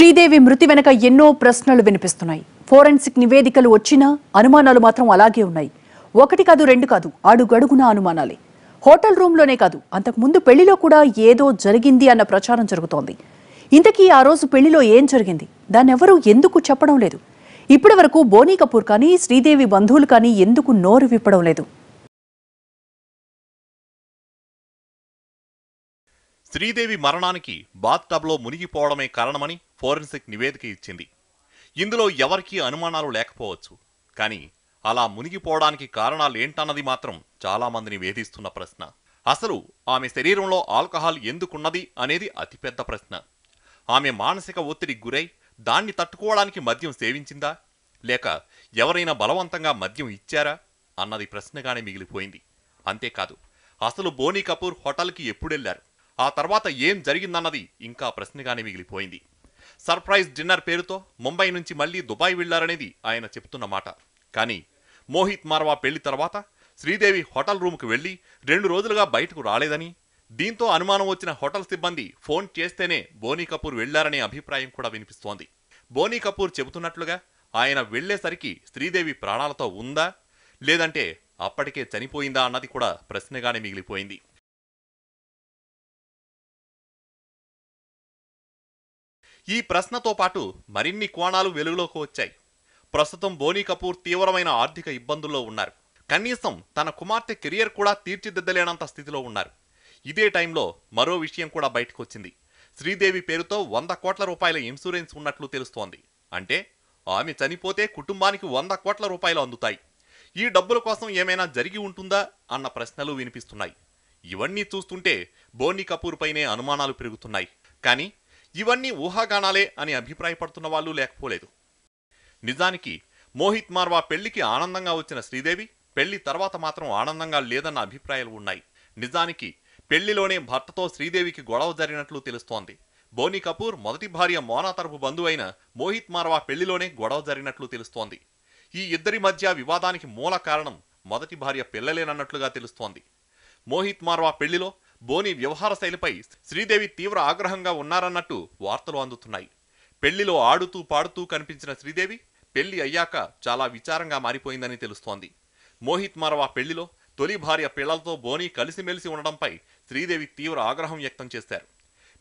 శ్రీదేవి మృతి వెనక ఎన్నో ప్రశ్నలు వినిపిస్తున్నాయి. ఫోరెన్సిక్ నివేదికలు వచ్చినా అనుమానాలు మాత్రం అలాగే ఉన్నాయి. ఒకటి కాదు రెండు కాదు అడుగడుగున అనుమానాలే. హోటల్ రూమ్లోనే కాదు అంతకుముందు పెళ్ళిలో కూడా ఏదో జరిగింది అన్న ప్రచారం జరుగుతోంది. ఇంతకీ ఆ రోజు పెళ్ళిలో ఏం జరిగింది? దాన్నెవరూ ఎందుకు చెప్పడం లేదు. ఇప్పటి వరకు బోనీ కపూర్ కానీ శ్రీదేవి బంధువులు కానీ ఎందుకు నోరు విప్పడం లేదు. శ్రీదేవి మరణానికి బాత్టబ్లో మునిగిపోవడమే కారణమని ఫోరెన్సిక్ నివేదిక ఇచ్చింది. ఇందులో ఎవరికీ అనుమానాలు లేకపోవచ్చు. కానీ అలా మునిగిపోవడానికి కారణాలు ఏంటన్నది మాత్రం చాలా మందిని వేధిస్తున్న ప్రశ్న. అసలు ఆమె శరీరంలో ఆల్కహాల్ ఎందుకున్నది అనేది అతిపెద్ద ప్రశ్న. ఆమె మానసిక ఒత్తిడికి గురై దాన్ని తట్టుకోవడానికి మద్యం సేవించిందా? లేక ఎవరైనా బలవంతంగా మద్యం ఇచ్చారా? అన్నది ప్రశ్నగానే మిగిలిపోయింది. అంతేకాదు అసలు బోనీ కపూర్ హోటల్కి ఎప్పుడెళ్ళారు ఆ తర్వాత ఏం జరిగిందన్నది ఇంకా ప్రశ్నగానే మిగిలిపోయింది. సర్ప్రైజ్ డిన్నర్ పేరుతో ముంబై నుంచి మళ్ళీ దుబాయ్ వెళ్ళారనేది ఆయన చెప్తున్న మాట. కానీ మోహిత్ మార్వా పెళ్ళి తర్వాత శ్రీదేవి హోటల్ రూమ్కు వెళ్ళి రెండు రోజులుగా బయటకు రాలేదని దీంతో అనుమానం వచ్చిన హోటల్ సిబ్బంది ఫోన్ చేస్తేనే బోనీ కపూర్ వెళ్ళారనే అభిప్రాయం కూడా వినిపిస్తోంది. బోనీ కపూర్ చెబుతున్నట్లుగా ఆయన వెళ్ళేసరికి శ్రీదేవి ప్రాణాలతో ఉందా లేదంటే అప్పటికే చనిపోయిందా అన్నది కూడా ప్రశ్నగానే మిగిలిపోయింది. ఈ ప్రశ్నతో పాటు మరిన్ని కోణాలు వెలుగులోకి వచ్చాయి. ప్రస్తుతం బోనీ కపూర్ తీవ్రమైన ఆర్థిక ఇబ్బందుల్లో ఉన్నారు. కనీసం తన కుమార్తె కెరియర్ కూడా తీర్చిదిద్దలేనంత స్థితిలో ఉన్నారు. ఇదే టైంలో మరో విషయం కూడా బయటకు వచ్చింది శ్రీదేవి పేరుతో వంద కోట్ల రూపాయల ఇన్సూరెన్స్ ఉన్నట్లు తెలుస్తోంది. అంటే ఆమె చనిపోతే కుటుంబానికి వంద కోట్ల రూపాయలు అందుతాయి. ఈ డబ్బుల కోసం ఏమైనా జరిగి ఉంటుందా అన్న ప్రశ్నలు వినిపిస్తున్నాయి. ఇవన్నీ చూస్తుంటే బోనీ కపూర్ పైనే అనుమానాలు పెరుగుతున్నాయి. కానీ ఇవన్నీ ఊహాగానాలే అని అభిప్రాయపడుతున్న వాళ్ళు లేకపోలేదు. నిజానికి మోహిత్ మార్వా పెళ్ళికి ఆనందంగా వచ్చిన శ్రీదేవి పెళ్ళి తర్వాత మాత్రం ఆనందంగా లేదన్న అభిప్రాయాలు ఉన్నాయి. నిజానికి పెళ్ళిలోనే భర్తతో శ్రీదేవికి గొడవ జరిగినట్లు తెలుస్తోంది. బోనీ కపూర్ మొదటి భార్య మోనా తరపు బంధువైన మోహిత్ మార్వా పెళ్ళిలోనే గొడవ జరిగినట్లు తెలుస్తోంది. ఈ ఇద్దరి మధ్య వివాదానికి మూల కారణం మొదటి భార్య పిల్లలేనన్నట్లుగా తెలుస్తోంది. మోహిత్ మార్వా పెళ్ళిలో బోని వ్యవహార శైలిపై శ్రీదేవి తీవ్ర ఆగ్రహంగా ఉన్నారన్నట్టు వార్తలు అందుతున్నాయి. పెళ్ళిలో ఆడుతూ పాడుతూ కనిపించిన శ్రీదేవి పెళ్ళి అయ్యాక చాలా విచారంగా మారిపోయిందని తెలుస్తోంది. మోహిత్ మార్వా పెళ్ళిలో తొలి భార్య పిల్లలతో బోని కలిసిమెలిసి ఉండడంపై శ్రీదేవి తీవ్ర ఆగ్రహం వ్యక్తం చేశారు.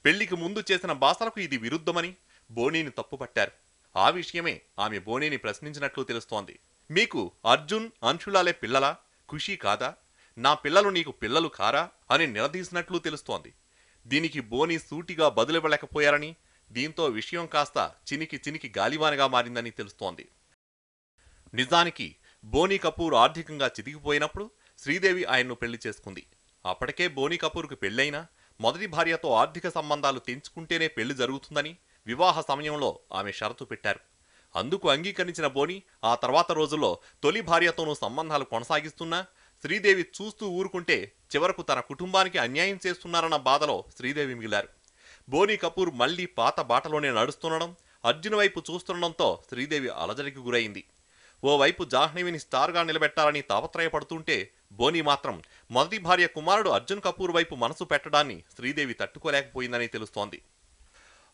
పెళ్ళికి ముందు చేసిన బాసలకు ఇది విరుద్ధమని బోనీని తప్పుపట్టారు. ఆ విషయమే ఆమె బోనీని ప్రశ్నించినట్లు తెలుస్తోంది. మీకు అర్జున్ అంశులాలే పిల్లలా? ఖుషీ కాదా? నా పిల్లలు నీకు పిల్లలు కారా అని నిలదీసినట్లు తెలుస్తోంది. దీనికి బోని సూటిగా బదులివ్వలేకపోయారని దీంతో విషయం కాస్త చినికి చినికి గాలివానగా మారిందని తెలుస్తోంది. నిజానికి బోనీ కపూర్ ఆర్థికంగా చితికిపోయినప్పుడు శ్రీదేవి ఆయన్ను పెళ్ళి చేసుకుంది. అప్పటికే బోనీ కపూర్కు పెళ్ళైనా మొదటి భార్యతో ఆర్థిక సంబంధాలు తెంచుకుంటేనే పెళ్ళి జరుగుతుందని వివాహ సమయంలో ఆమె షరతు పెట్టారు. అందుకు అంగీకరించిన బోని ఆ తర్వాత రోజుల్లో తొలి భార్యతోనూ సంబంధాలు కొనసాగిస్తున్నా శ్రీదేవి చూస్తూ ఊరుకుంటే చివరకు తన కుటుంబానికి అన్యాయం చేస్తున్నారన్న బాధలో శ్రీదేవి మిగిలారు. బోనీ కపూర్ మళ్ళీ పాత బాటలోనే నడుస్తుండడం అర్జున్ వైపు చూస్తుండడంతో శ్రీదేవి అలజడికి గురైంది. ఓవైపు జాహ్నవిని స్టార్గా నిలబెట్టాలని తాపత్రయపడుతుంటే బోనీ మాత్రం మొదటి భార్య కుమారుడు అర్జున్ కపూర్ వైపు మనసు పెట్టడాన్ని శ్రీదేవి తట్టుకోలేకపోయిందని తెలుస్తోంది.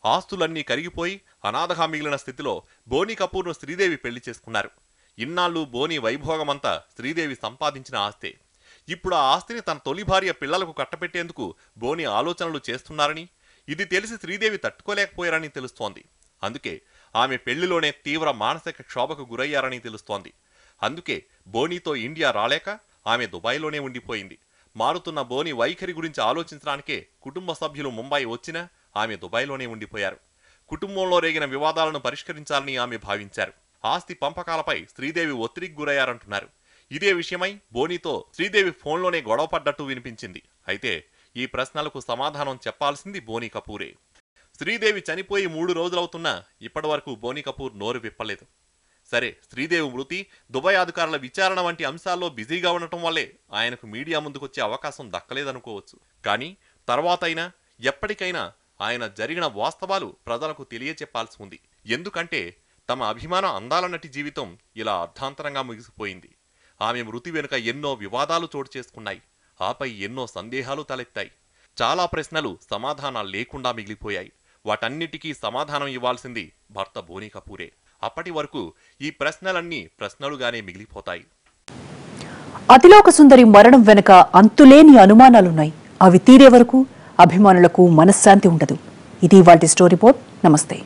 ఆస్తులన్నీ కరిగిపోయి అనాథగా మిగిలిన స్థితిలో బోనీ కపూర్ను శ్రీదేవి పెళ్ళి చేసుకున్నారు. ఇన్నాళ్ళు బోని వైభోగమంతా శ్రీదేవి సంపాదించిన ఆస్తే. ఇప్పుడు ఆ ఆస్తిని తన తొలి భార్య పిల్లలకు కట్టపెట్టేందుకు బోని ఆలోచనలు చేస్తున్నారని ఇది తెలిసి శ్రీదేవి తట్టుకోలేకపోయారని తెలుస్తోంది. అందుకే ఆమె పెళ్ళిలోనే తీవ్ర మానసిక క్షోభకు గురయ్యారని తెలుస్తోంది. అందుకే బోనీతో ఇండియా రాలేక ఆమె దుబాయ్లోనే ఉండిపోయింది. మారుతున్న బోని వైఖరి గురించి ఆలోచించడానికే కుటుంబ సభ్యులు ముంబై వచ్చినా ఆమె దుబాయ్లోనే ఉండిపోయారు. కుటుంబంలో రేగిన వివాదాలను పరిష్కరించాలని ఆమె భావించారు. ఆస్తి పంపకాలపై శ్రీదేవి ఒత్తిడికి గురయ్యారంటున్నారు. ఇదే విషయమై బోనీతో శ్రీదేవి ఫోన్లోనే గొడవపడ్డట్టు వినిపించింది. అయితే ఈ ప్రశ్నలకు సమాధానం చెప్పాల్సింది బోనీ కపూరే. శ్రీదేవి చనిపోయి మూడు రోజులవుతున్నా ఇప్పటివరకు బోనీ కపూర్ నోరు విప్పలేదు. సరే శ్రీదేవి మృతి దుబాయ్ అధికారుల విచారణ వంటి అంశాల్లో బిజీగా ఉండటం వల్లే ఆయనకు మీడియా ముందుకొచ్చే అవకాశం దక్కలేదనుకోవచ్చు. కానీ తర్వాతైనా ఎప్పటికైనా ఆయన జరిగిన వాస్తవాలు ప్రజలకు తెలియచెప్పాల్సి ఉంది. ఎందుకంటే తమ అభిమాన అందాల నటి జీవితం ఇలా అర్ధాంతరంగా ముగిసిపోయింది. ఆమె మృతి వెనుక ఎన్నో వివాదాలు చోటు చేసుకున్నాయి. ఆపై ఎన్నో సందేహాలు తలెత్తాయి. చాలా ప్రశ్నలు సమాధానాలు లేకుండా మిగిలిపోయాయి. వాటన్నిటికీ సమాధానం ఇవ్వాల్సింది భర్త బోని కపూరే. అప్పటి వరకు ఈ ప్రశ్నలన్నీ ప్రశ్నలుగానే మిగిలిపోతాయి. అతిలోక సుందరి మరణం వెనుక అంతులేని అనుమానాలున్నాయి. అవి తీరే వరకు అభిమానులకు మనశ్శాంతి ఉండదు. ఇది వాటి స్టోరీ రిపోర్ట్. నమస్తే.